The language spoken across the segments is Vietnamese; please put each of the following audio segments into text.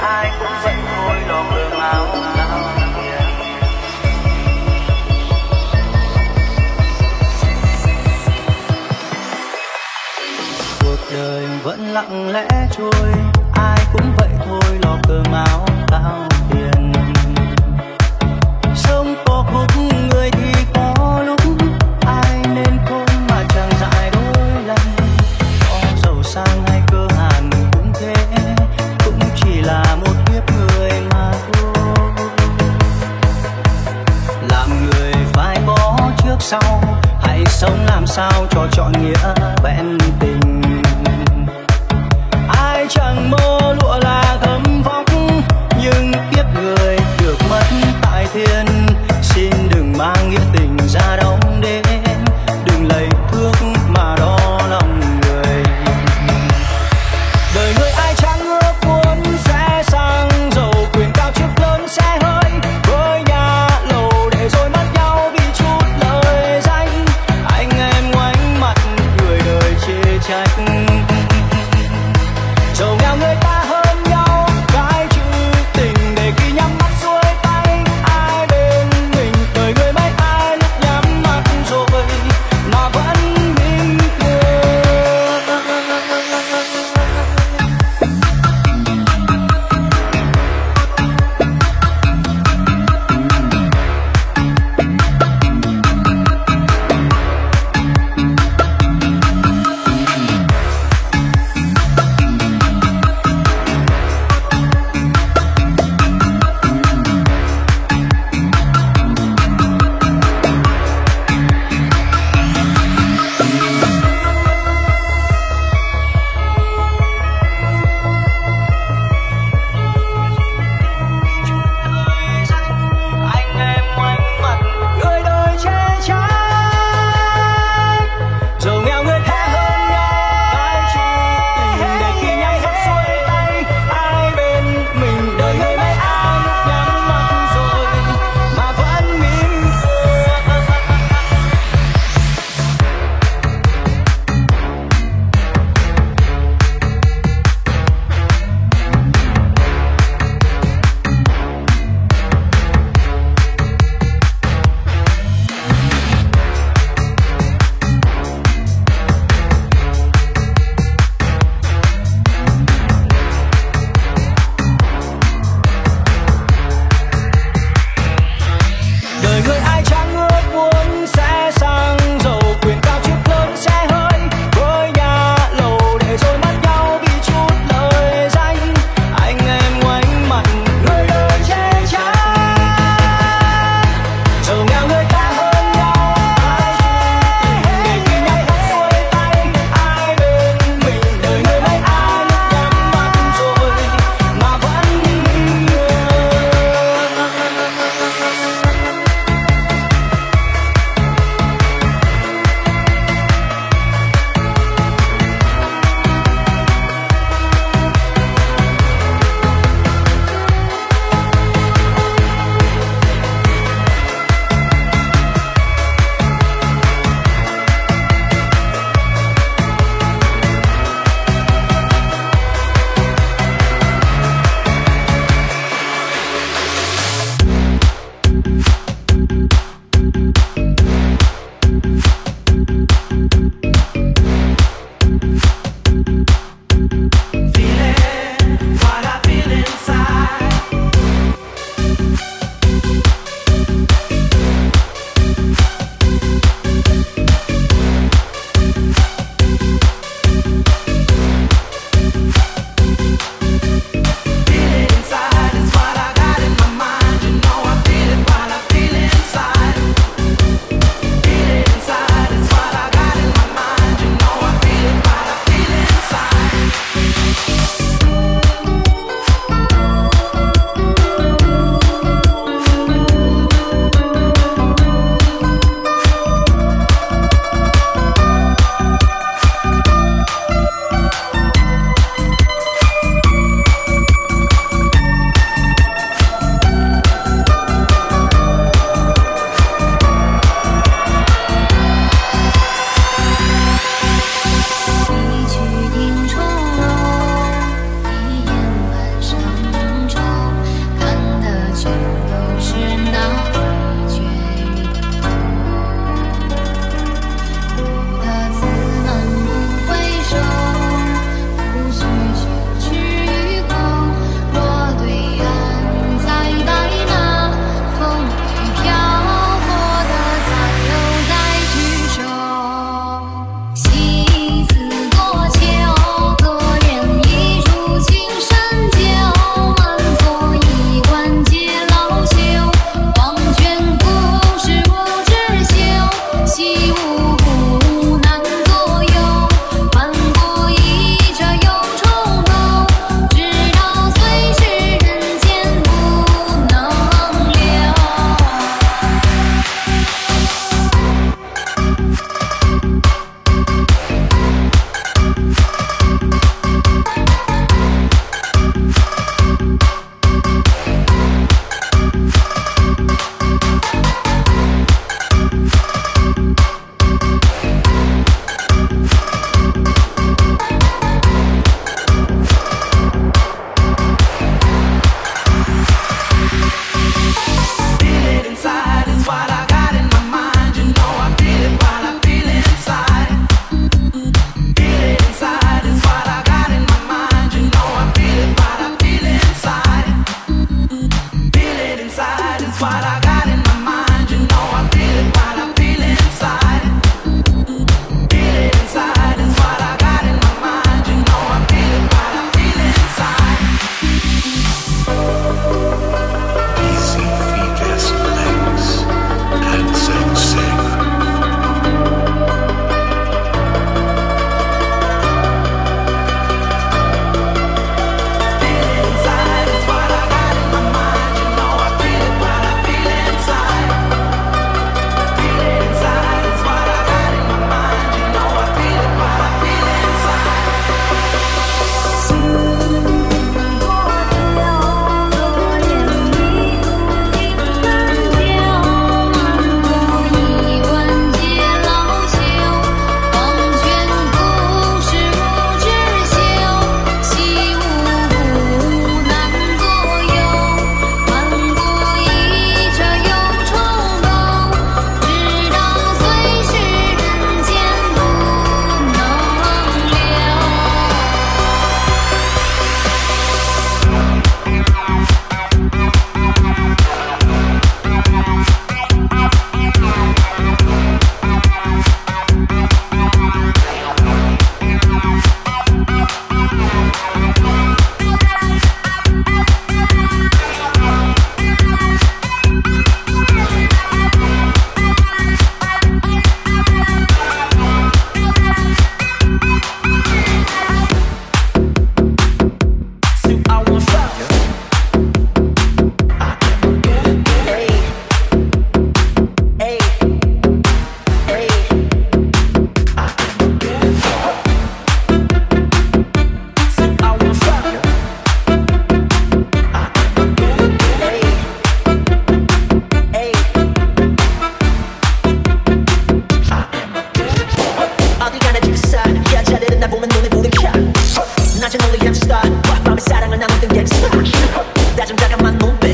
ai cũng vẫn thôi lòng đường áo cuộc đời vẫn lặng lẽ trôi, ai cũng vậy thôi lọt cơm áo tao cho chọn nghĩa bạn.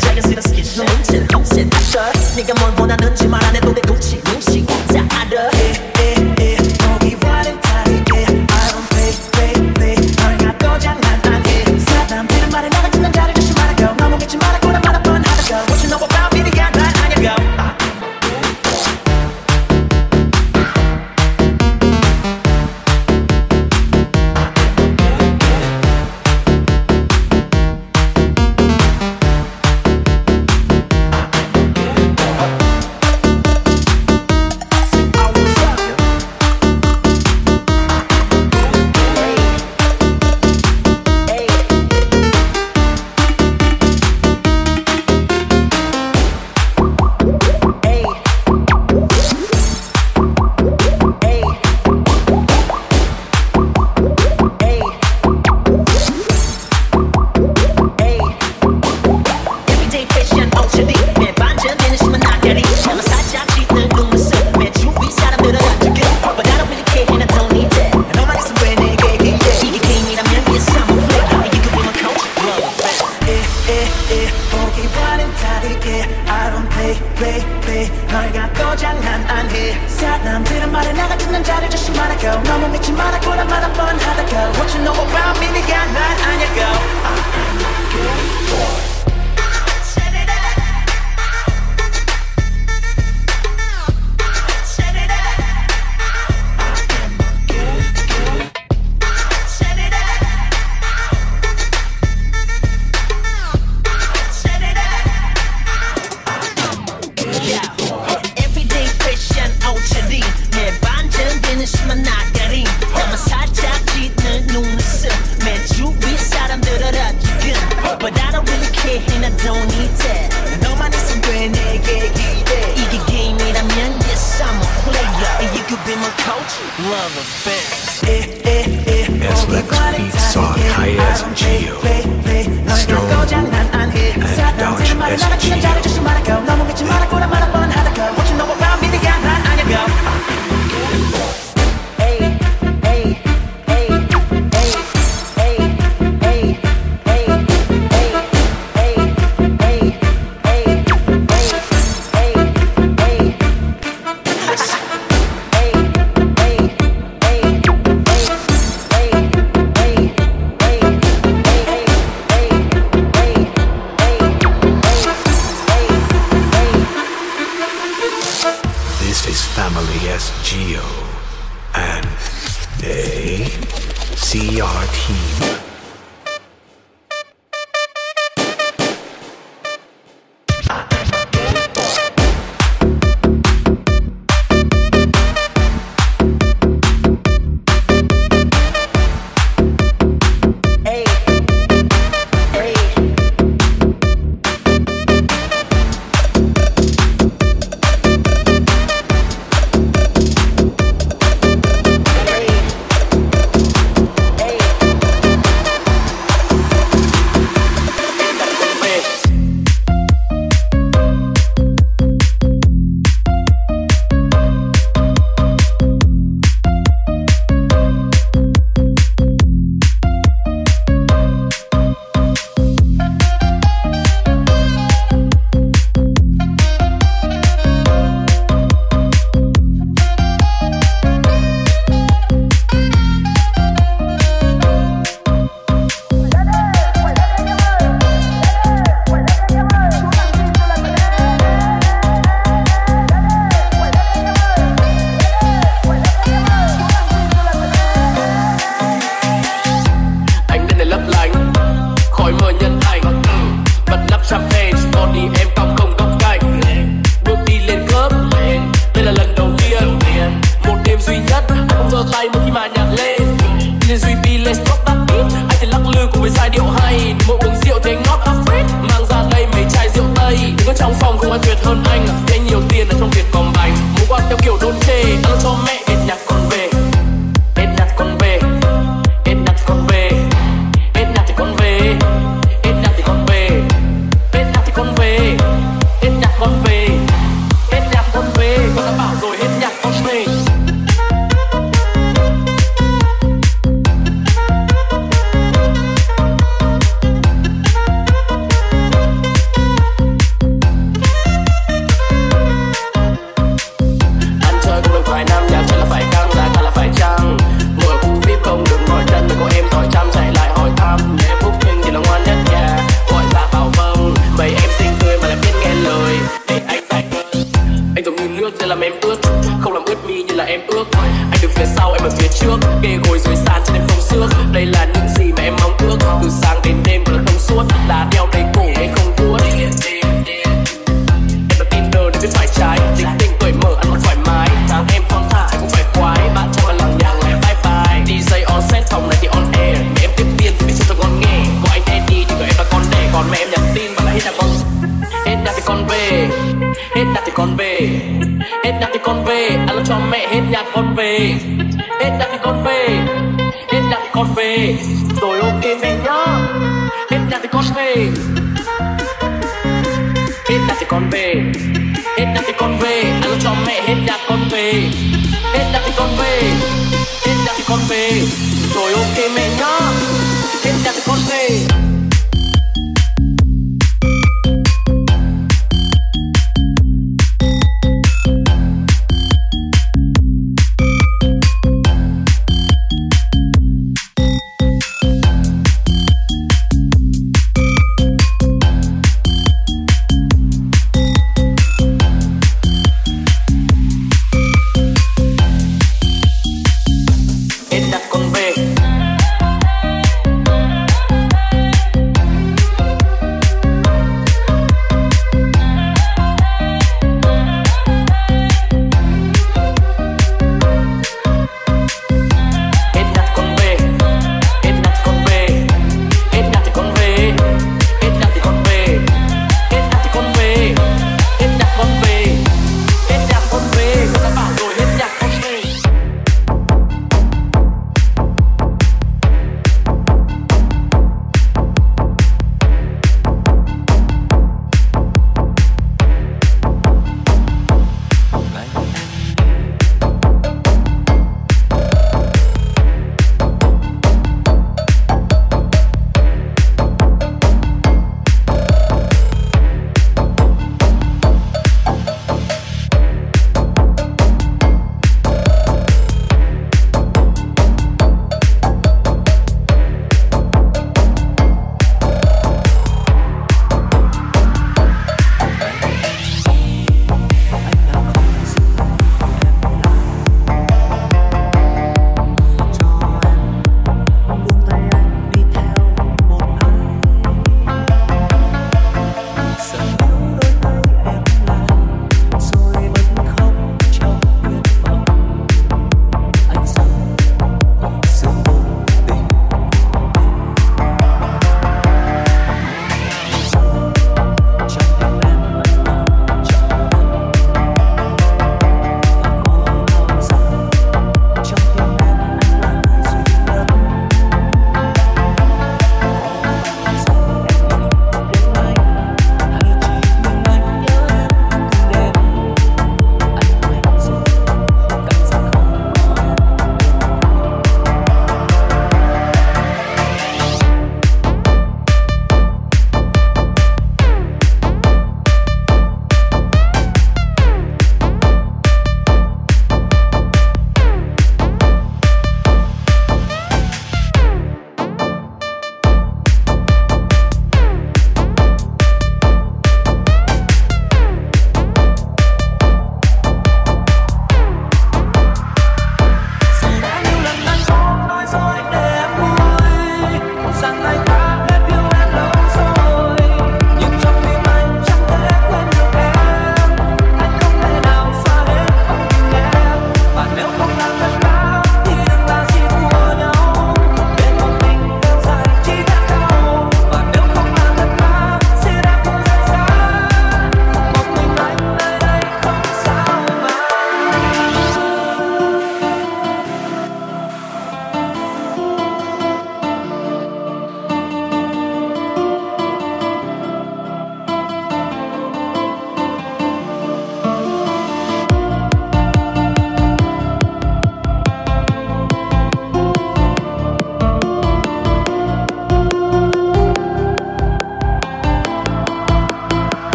자기 싫어 스킨 좀 찔러진 셔츠 네가 뭘 원하는지 아낄게 I don't play play play 널 갖고 장난 안해 사람들은 말해 나 같은 남자를 조심 말아 girl 너무 믿지 마라 꼬라 말아 뻔하다 girl What you know about me 네가 난 아냐 girl I am a good boy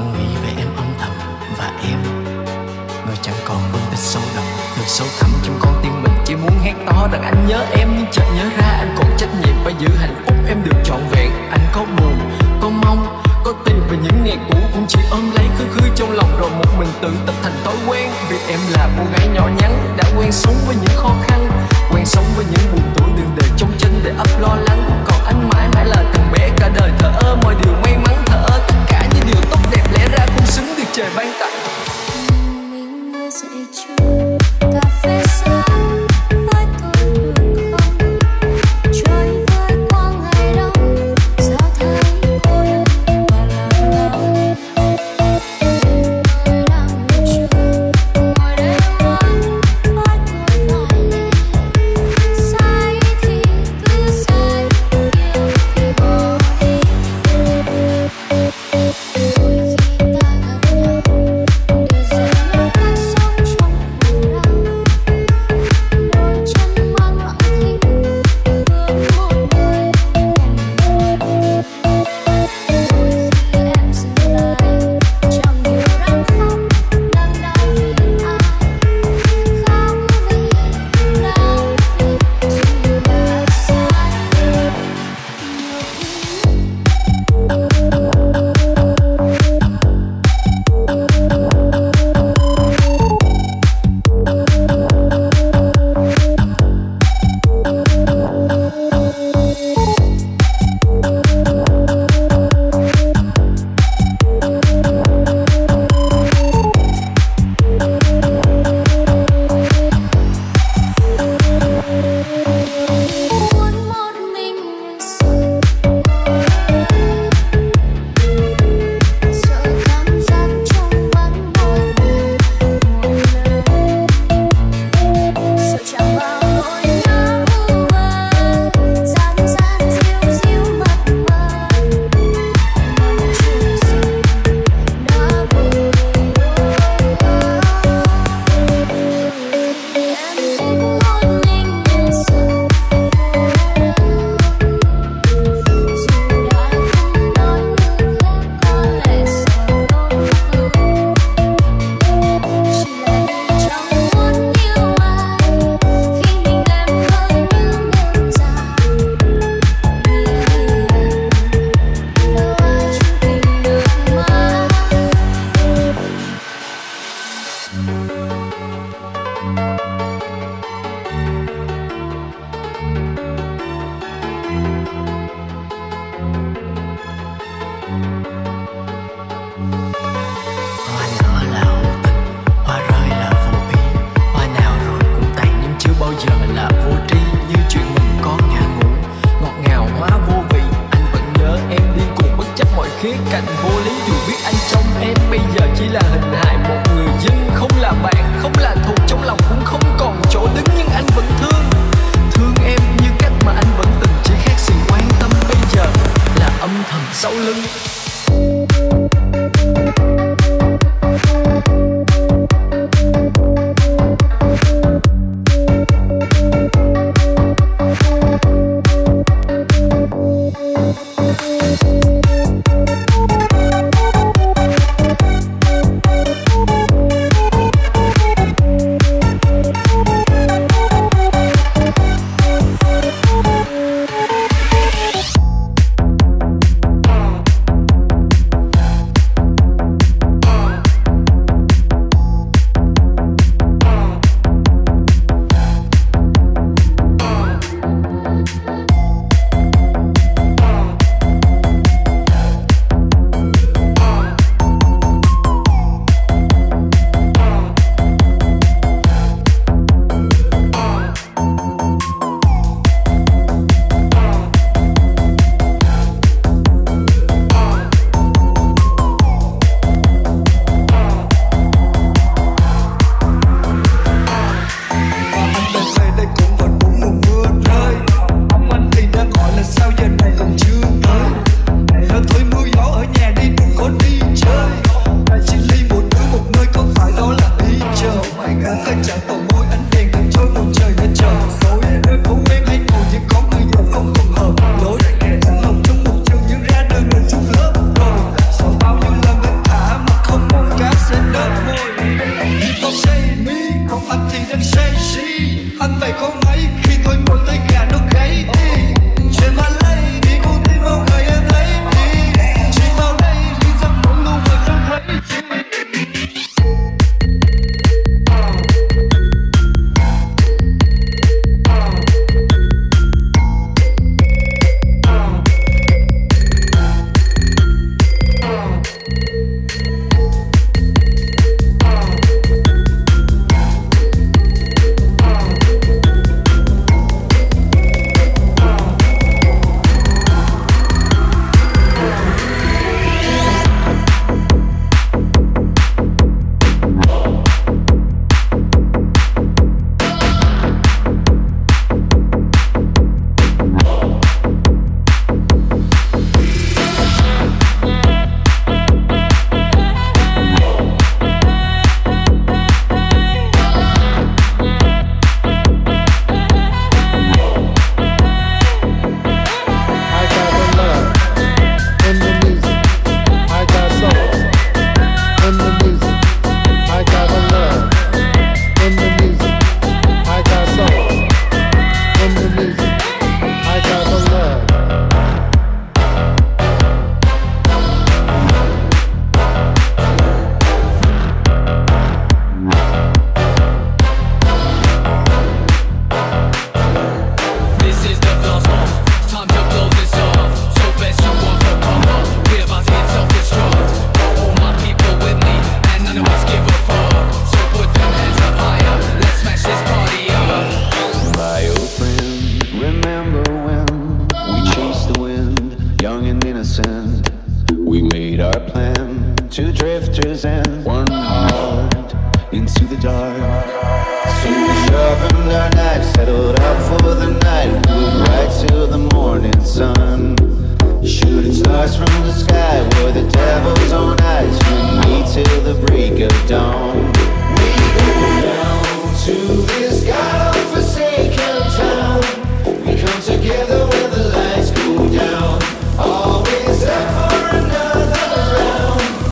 vẫn nghĩ về em âm thầm và em. Người chẳng còn vương tích sâu đậm được sâu thẳm trong con tim mình. Chỉ muốn hét to rằng anh nhớ em nhưng chợt nhớ ra anh còn trách nhiệm phải giữ hạnh phúc. Em được trọn vẹn, anh có buồn, có mong, có tin về những ngày cũ. Cũng chỉ ôm lấy khư khư trong lòng rồi một mình tự tập thành thói quen. Vì em là cô gái nhỏ nhắn, đã quen sống với những khó khăn, quen sống với những buồn tuổi đường đời trong chân để ấp lo lắng. Còn anh mãi mãi là thằng bé cả đời, thở ơ mọi điều may mắn, thở ơ tất cả những điều tốt Baik tak?